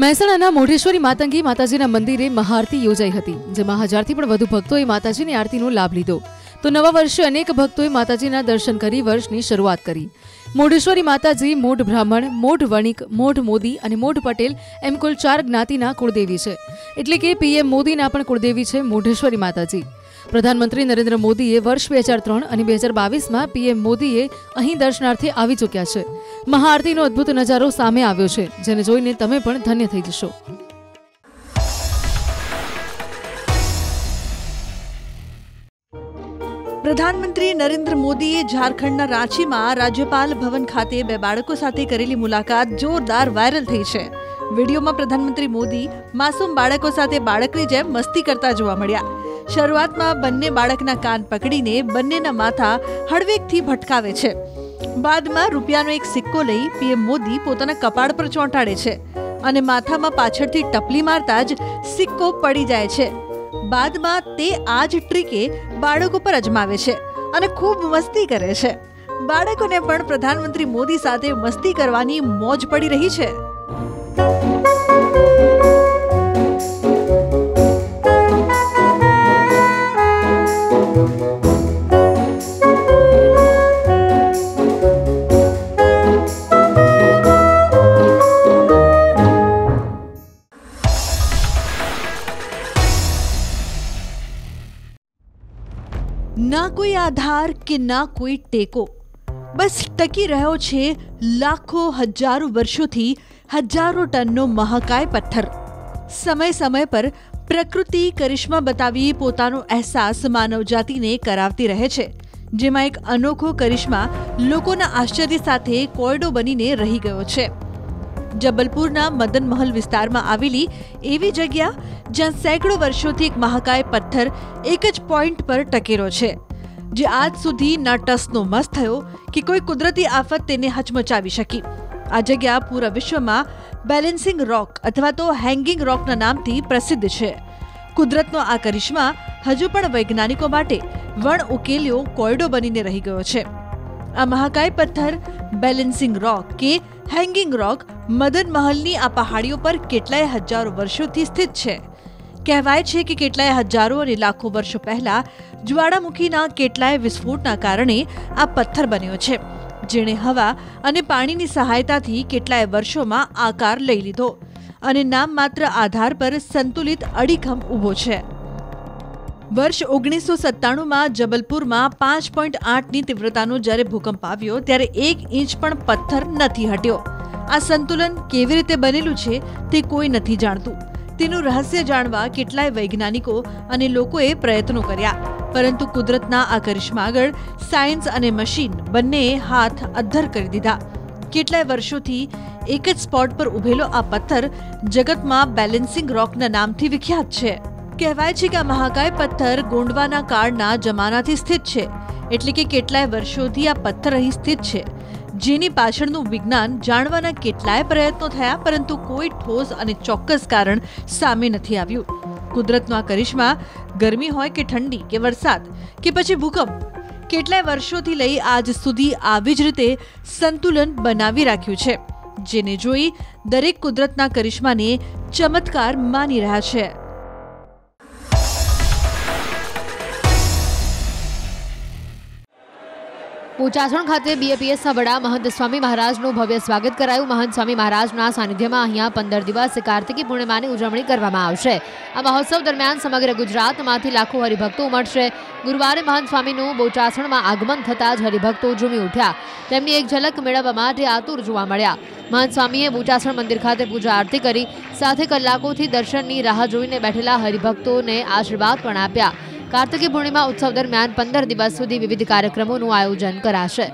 મહેસાણાના મોઢેશ્વરી માતંગી માતાજીના મંદિરે મહાઆરતી યોજાઈ હતી, જેમાં હજારથી પણ વધુ ભક્તોએ માતાજીની આરતીનો લાભ લીધો. તો નવા વર્ષે અનેક ભક્તોએ માતાજીના દર્શન કરી વર્ષની શરૂઆત કરી. મોઢેશ્વરી માતાજી મોઢ બ્રાહ્મણ, મોઢ વણિક, મોઢ મોદી અને મોઢ પટેલ એમ કુલ ચાર જ્ઞાતિના કુળદેવી છે. એટલે કે પીએમ મોદીના પણ કુળદેવી છે મોઢેશ્વરી માતાજી. પ્રધાનમંત્રી નરેન્દ્ર મોદીએ વર્ષ બે હજાર ત્રણ અને બે હજાર બાવીસમાં પીએમ મોદીએ અહીં દર્શનાર્થે આવી ચૂક્યા છે. મહાઆરતીનો અદ્ભુત નજારો સામે આવ્યો છે, જેને જોઈને તમે પણ ધન્ય થઈ જશો. પ્રધાનમંત્રી નરેન્દ્ર મોદીએ ઝારખંડના રાંચીમાં રાજ્યપાલ ભવન ખાતે બે બાળકો સાથે કરેલી મુલાકાત જોરદાર વાયરલ થઈ છે. વિડીયોમાં પ્રધાનમંત્રી મોદી માસૂમ બાળકો સાથે બાળકની જેમ મસ્તી કરતા જોવા મળ્યા. શરૂઆતમાં બંને બાળકના કાન પકડીને બંનેના માથા હળવેકથી ભટકાવે છે. બાદમાં રૂપિયાનો એક સિક્કો લઈ પીએમ મોદી પોતાના કપાળ પર ચોંટાડે છે અને માથામાં પાછળથી ટપલી મારતા જ સિક્કો પડી જાય છે. બાદમાં તે આ જ ટ્રીકે બાળકો પર અજમાવે છે અને ખૂબ મસ્તી કરે છે. બાળકોને પણ પ્રધાનમંત્રી મોદી સાથે મસ્તી કરવાની મોજ પડી રહી છે. ના કોઈ આધાર કે ના કોઈ ટેકો. બસ ટકી રહ્યો છે લાખો હજારો વર્ષોથી હજારો ટનનો મહાકાય પથ્થર. સમય સમય પર પ્રકૃતિ કરિશ્મા બતાવી પોતાનો અહેસાસ માનવજાતિને કરાવતી રહે છે, જેમાં એક અનોખો કરિશ્મા લોકોના આશ્ચર્ય સાથે કોયડો બનીને રહી ગયો છે. જબલપુરના મદન મહલ વિસ્તારમાં આવેલી એવી જગ્યા જ્યાં સેંકડો વર્ષોથી એક મહાકાય પથ્થર એક જ પોઈન્ટ પર ટકેલો છે, જે આજ સુધી ના ટસનો મસ થયો કે કોઈ કુદરતી આફત તેને હચમચાવી શકી. આ જગ્યા પૂરા વિશ્વમાં બેલેન્સિંગ રોક અથવા તો હેંગિંગ રોકના નામથી પ્રસિદ્ધ છે. કુદરતનો આ કરિશ્મા હજુ પણ વૈજ્ઞાનિકો માટે વણ ઉકેલ્યો કોયડો બનીને રહી ગયો છે. આ મહાકાય પથ્થર બેલેન્સિંગ રોક કે હેંગિંગ રોક મદન મહલની આ પહાડીઓ પર કેટલાય હજારો વર્ષોથી સ્થિત છે. કહેવાય છે કે કેટલાય હજારો અને લાખો વર્ષો પહેલા જ્વાળામુખીના કેટલાય વિસ્ફોટના કારણે આ પથ્થર બન્યો છે. જેણે હવા અને પાણીની સહાયતાથી કેટલાય વર્ષોમાં આકાર લઈ લીધો અને નામ માત્ર આધાર પર સંતુલિત અડીખમ ઊભો છે. વર્ષ ઓગણીસો સત્તાણુંમાં જબલપુરમાં પાંચ પોઈન્ટ આઠની તીવ્રતાનો જ્યારે ભૂકંપ આવ્યો, ત્યારે એક ઇંચ પણ પથ્થર નથી હટ્યો. આ સંતુલન કેવી રીતે બનેલું છે તે કોઈ નથી જાણતું. તેનું રહસ્ય જાણવા કેટલાય વૈજ્ઞાનિકો અને લોકોએ પ્રયત્નો કર્યા. પરંતુ કુદરતના આ કરિશ્મા આગળ સાયન્સ અને મશીન બંનેએ હાથ અદ્ધર કરી દીધા. કેટલાય વર્ષોથી એક જ સ્પોટ પર ઉભેલો આ પથ્થર જગતમાં બેલેન્સિંગ રોકના નામથી વિખ્યાત છે. કહેવાય છે કે આ મહાકાય પથ્થર ગોંડવાના કાળના જમાનાથી સ્થિત છે. એટલે કે કેટલાય વર્ષોથી આ પથ્થર અહીં સ્થિત છે. જેની પાછળનું વિજ્ઞાન જાણવાના કેટલાય પ્રયત્નો થયા, પરંતુ કોઈ ઠોસ અને ચોક્કસ કારણ સામે નથી આવ્યું. કુદરતનો આ કરિશ્મા ગરમી હોય કે ઠંડી કે વરસાદ કે પછી ભૂકંપ, કેટલાય વર્ષોથી લઈ આજ સુધી આવી જ રીતે સંતુલન બનાવી રાખ્યું છે. જેને જોઈ દરેક કુદરતના કરિશ્માને ચમત્કાર માની રહ્યા છે. પોચાસણ ખાતે બીએપીએસના વડા મહંત સ્વામી મહારાજનું ભવ્ય સ્વાગત કરાયું. મહંત સ્વામી મહારાજના સાનિધ્યમાં અહીંયા પંદર દિવસ કાર્તિકી પૂર્ણિમાની ઉજવણી કરવામાં આવશે. આ મહોત્સવ દરમિયાન સમગ્ર ગુજરાતમાંથી લાખો હરિભક્તો ઉમટશે. ગુરુવારે મહંત સ્વામીનું બોચાસણમાં આગમન થતાં જ હરિભક્તો ઝૂમી ઉઠ્યા. તેમની એક ઝલક મેળવવા માટે આતુર જોવા મળ્યા. મહંત સ્વામીએ બોચાસણ મંદિર ખાતે પૂજા આરતી કરી. સાથે કલાકોથી દર્શનની રાહ જોઈને બેઠેલા હરિભક્તોને આશીર્વાદ પણ આપ્યા. કાર્તિકી પૂર્ણિમા ઉત્સવ દરમિયાન પંદર દિવસ સુધી વિવિધ કાર્યક્રમોનું આયોજન કરાશે.